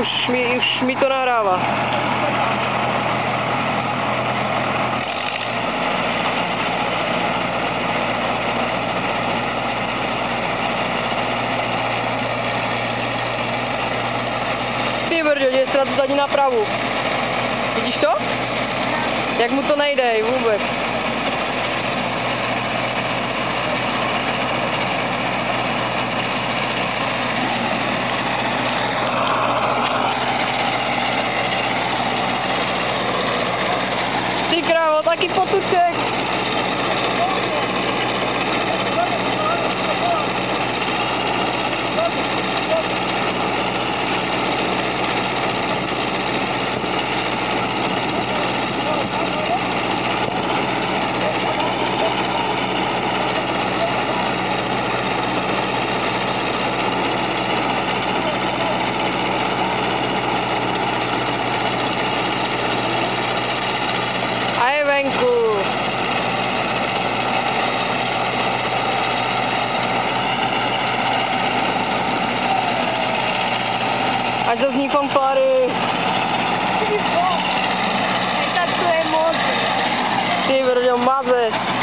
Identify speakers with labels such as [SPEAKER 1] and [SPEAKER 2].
[SPEAKER 1] Už mi, už mi to nahrává. Ty brďo, děje se na tu zadní napravu. Vidíš to? Jak mu to nejde vůbec. Lucky Football. branco. Mas eles me vão para... Que bom!
[SPEAKER 2] Está tudo em moto.
[SPEAKER 1] Sim, barulhão, mas...